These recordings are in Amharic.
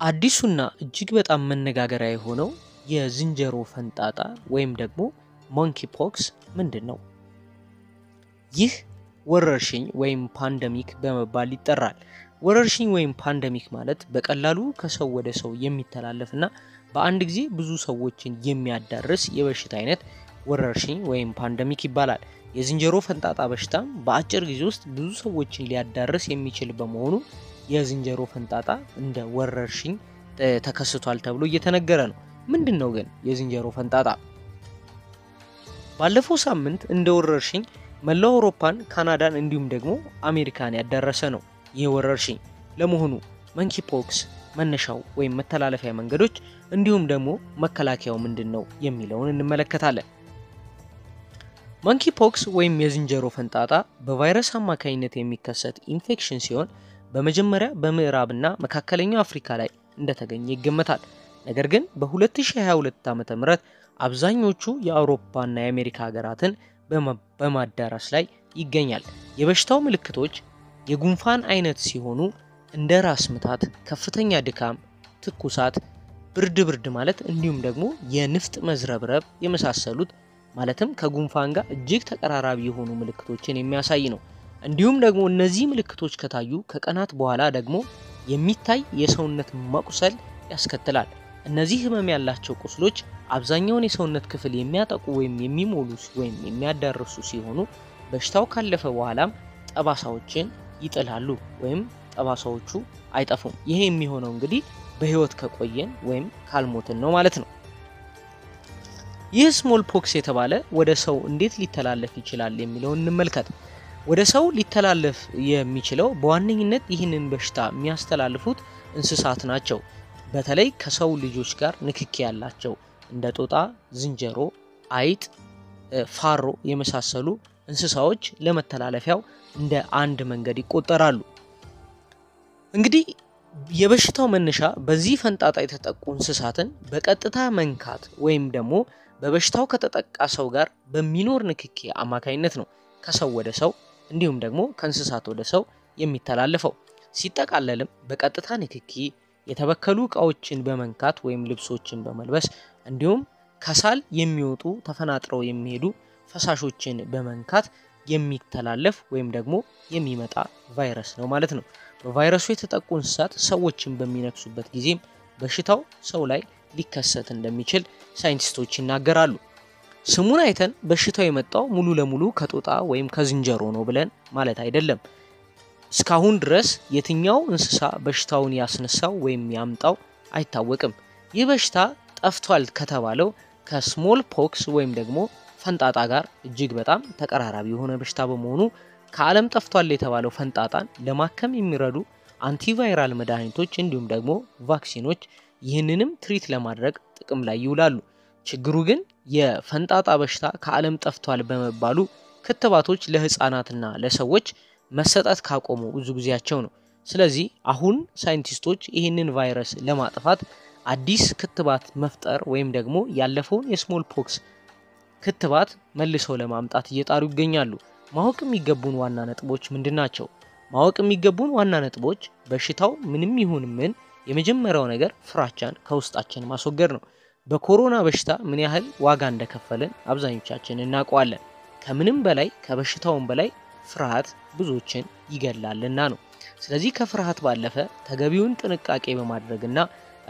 አዲሱና እጅግ በጣም መነጋገሪያ የሆነው የዝንጀሮ ፈንጣጣ ወይም ደግሞ monkey pox ምንድን ነው? ይህ ወረርሽኝ ወይም pandemic በመባል ይጠራል። ወረርሽኝ ወይም pandemic ማለት በቀላሉ ከሰው ወደ ሰው የሚተላለፍና በአንድ ጊዜ ብዙ ሰዎችን የሚያዳርስ የበሽታ አይነት ወረርሽኝ ወይም pandemic ይባላል። የዝንጀሮ ፈንጣጣ በሽታም በአጭር ጊዜ ውስጥ ብዙ ሰዎችን ሊያዳርስ የሚችል በመሆኑ የዝንጀሮ ፈንጣጣ እንደ ወረርሽኝ ተከስቷል ተብሎ እየተነገረ ነው። ምንድን ነው ግን የዝንጀሮ ፈንጣጣ? ባለፈው ሳምንት እንደ ወረርሽኝ መላው አውሮፓን፣ ካናዳን እንዲሁም ደግሞ አሜሪካን ያዳረሰ ነው ይህ ወረርሽኝ። ለመሆኑ መንኪ ፖክስ መነሻው ወይም መተላለፊያ መንገዶች እንዲሁም ደግሞ መከላከያው ምንድን ነው የሚለውን እንመለከታለን። መንኪ ፖክስ ወይም የዝንጀሮ ፈንጣጣ በቫይረስ አማካኝነት የሚከሰት ኢንፌክሽን ሲሆን በመጀመሪያ በምዕራብና መካከለኛው አፍሪካ ላይ እንደተገኘ ይገመታል። ነገር ግን በ2022 ዓ.ም አብዛኞቹ የአውሮፓና የአሜሪካ ሀገራትን በማዳረስ ላይ ይገኛል። የበሽታው ምልክቶች የጉንፋን አይነት ሲሆኑ እንደ ራስ ምታት፣ ከፍተኛ ድካም፣ ትኩሳት፣ ብርድ ብርድ ማለት እንዲሁም ደግሞ የንፍጥ መዝረብረብ የመሳሰሉት ማለትም ከጉንፋን ጋር እጅግ ተቀራራቢ የሆኑ ምልክቶችን የሚያሳይ ነው። እንዲሁም ደግሞ እነዚህ ምልክቶች ከታዩ ከቀናት በኋላ ደግሞ የሚታይ የሰውነት መቁሰል ያስከትላል። እነዚህ ህመም ያላቸው ቁስሎች አብዛኛውን የሰውነት ክፍል የሚያጠቁ ወይም የሚሞሉ ወይም የሚያዳርሱ ሲሆኑ በሽታው ካለፈ በኋላም ጠባሳዎችን ይጥላሉ ወይም ጠባሳዎቹ አይጠፉም። ይሄ የሚሆነው እንግዲህ በህይወት ከቆየን ወይም ካልሞትን ነው ማለት ነው። ይህ ስሞል ፖክስ የተባለ ወደ ሰው እንዴት ሊተላለፍ ይችላል የሚለውን እንመልከት። ወደ ሰው ሊተላለፍ የሚችለው በዋነኝነት ይህንን በሽታ የሚያስተላልፉት እንስሳት ናቸው። በተለይ ከሰው ልጆች ጋር ንክኪ ያላቸው እንደ ጦጣ፣ ዝንጀሮ፣ አይጥ፣ ፋሮ የመሳሰሉ እንስሳዎች ለመተላለፊያው እንደ አንድ መንገድ ይቆጠራሉ። እንግዲህ የበሽታው መነሻ በዚህ ፈንጣጣ የተጠቁ እንስሳትን በቀጥታ መንካት ወይም ደግሞ በበሽታው ከተጠቃ ሰው ጋር በሚኖር ንክኪ አማካኝነት ነው ከሰው ወደ ሰው እንዲሁም ደግሞ ከእንስሳት ወደ ሰው የሚተላለፈው። ሲጠቃለልም በቀጥታ ንክኪ፣ የተበከሉ እቃዎችን በመንካት ወይም ልብሶችን በመልበስ እንዲሁም ከሳል የሚወጡ ተፈናጥረው የሚሄዱ ፈሳሾችን በመንካት የሚተላለፍ ወይም ደግሞ የሚመጣ ቫይረስ ነው ማለት ነው። በቫይረሱ የተጠቁ እንስሳት ሰዎችን በሚነክሱበት ጊዜም በሽታው ሰው ላይ ሊከሰት እንደሚችል ሳይንቲስቶች ይናገራሉ። ስሙን አይተን በሽታው የመጣው ሙሉ ለሙሉ ከጦጣ ወይም ከዝንጀሮ ነው ብለን ማለት አይደለም። እስካሁን ድረስ የትኛው እንስሳ በሽታውን ያስነሳው ወይም ያምጣው አይታወቅም። ይህ በሽታ ጠፍቷል ከተባለው ከስሞል ፖክስ ወይም ደግሞ ፈንጣጣ ጋር እጅግ በጣም ተቀራራቢ የሆነ በሽታ በመሆኑ ከዓለም ጠፍቷል የተባለው ፈንጣጣን ለማከም የሚረዱ አንቲቫይራል መድኃኒቶች እንዲሁም ደግሞ ቫክሲኖች ይህንንም ትሪት ለማድረግ ጥቅም ላይ ይውላሉ። ችግሩ ግን የፈንጣጣ በሽታ ከዓለም ጠፍቷል በመባሉ ክትባቶች ለሕፃናትና ለሰዎች መሰጠት ካቆሙ ብዙ ጊዜያቸው ነው። ስለዚህ አሁን ሳይንቲስቶች ይህንን ቫይረስ ለማጥፋት አዲስ ክትባት መፍጠር ወይም ደግሞ ያለፈውን የስሞል ፖክስ ክትባት መልሰው ለማምጣት እየጣሩ ይገኛሉ። ማወቅ የሚገቡን ዋና ነጥቦች ምንድን ናቸው? ማወቅ የሚገቡን ዋና ነጥቦች በሽታው ምንም ይሁን ምን የመጀመሪያው ነገር ፍራቻን ከውስጣችን ማስወገድ ነው። በኮሮና በሽታ ምን ያህል ዋጋ እንደከፈልን አብዛኞቻችን እናውቀዋለን። ከምንም በላይ ከበሽታውን በላይ ፍርሃት ብዙዎችን ይገላልና ነው። ስለዚህ ከፍርሃት ባለፈ ተገቢውን ጥንቃቄ በማድረግና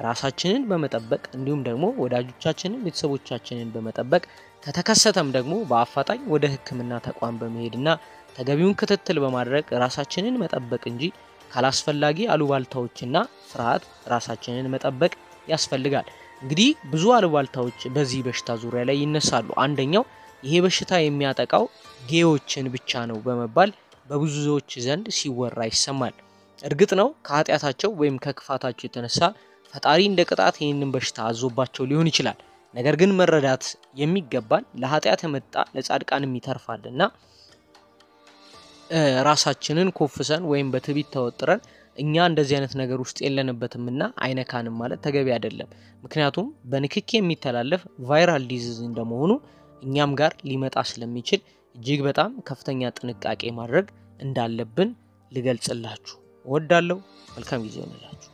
ራሳችንን በመጠበቅ እንዲሁም ደግሞ ወዳጆቻችንን፣ ቤተሰቦቻችንን በመጠበቅ ከተከሰተም ደግሞ በአፋጣኝ ወደ ሕክምና ተቋም በመሄድና ተገቢውን ክትትል በማድረግ ራሳችንን መጠበቅ እንጂ ካላስፈላጊ አሉባልታዎችና ፍርሃት ራሳችንን መጠበቅ ያስፈልጋል። እንግዲህ ብዙ አሉባልታዎች በዚህ በሽታ ዙሪያ ላይ ይነሳሉ። አንደኛው ይሄ በሽታ የሚያጠቃው ጌዎችን ብቻ ነው በመባል በብዙዎች ዘንድ ሲወራ ይሰማል። እርግጥ ነው ከኃጢአታቸው ወይም ከክፋታቸው የተነሳ ፈጣሪ እንደ ቅጣት ይህንን በሽታ አዞባቸው ሊሆን ይችላል። ነገር ግን መረዳት የሚገባን ለኃጢአት የመጣ ለጻድቃንም ይተርፋልና ራሳችንን ኮፍሰን ወይም በትዕቢት ተወጥረን እኛ እንደዚህ አይነት ነገር ውስጥ የለንበትምና አይነካንም ማለት ተገቢ አይደለም። ምክንያቱም በንክኪ የሚተላለፍ viral disease እንደመሆኑ እኛም ጋር ሊመጣ ስለሚችል እጅግ በጣም ከፍተኛ ጥንቃቄ ማድረግ እንዳለብን ልገልጽላችሁ እወዳለሁ። መልካም ጊዜ ይሆንላችሁ።